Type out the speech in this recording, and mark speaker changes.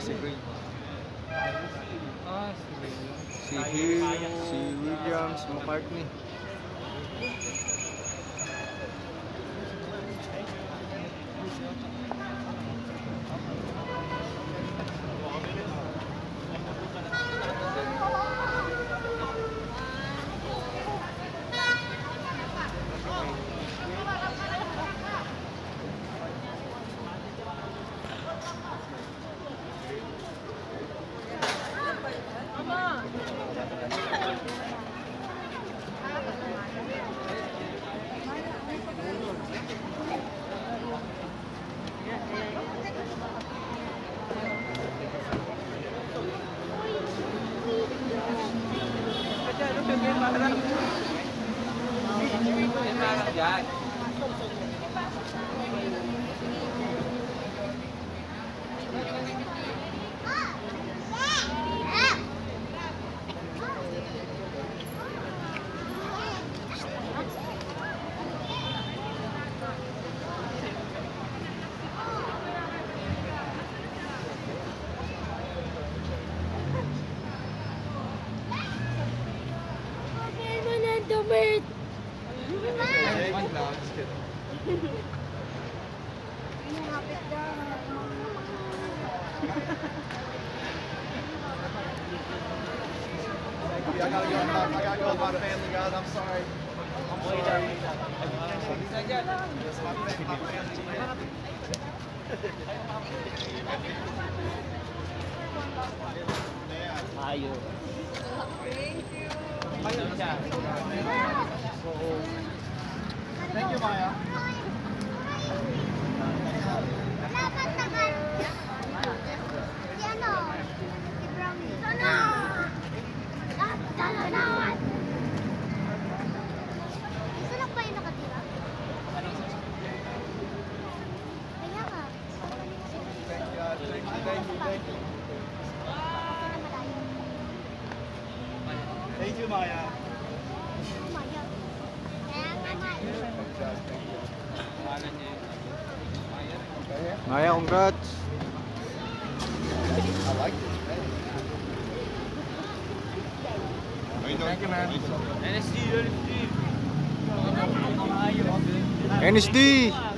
Speaker 1: si Grade.
Speaker 2: Ah, sige.
Speaker 1: Si Hill, si Williams, McCartney.
Speaker 3: Jack. Lumapit ka.
Speaker 4: I gotta go. I gotta go with my family, guys. I'm sorry. I'm sorry. Yes, my fa- my family.
Speaker 2: Tayo.
Speaker 4: Thank you, Maya.
Speaker 3: Dapat naman. Si? Si Brownie. Sana! Sana naman. Isa lang yung nakatira? Kaya nga.
Speaker 4: Thank you. Thank you, Maya.
Speaker 1: Maya. Congrats!
Speaker 4: I like this. Thank you, man.
Speaker 2: NSD, NSD.
Speaker 1: NSD!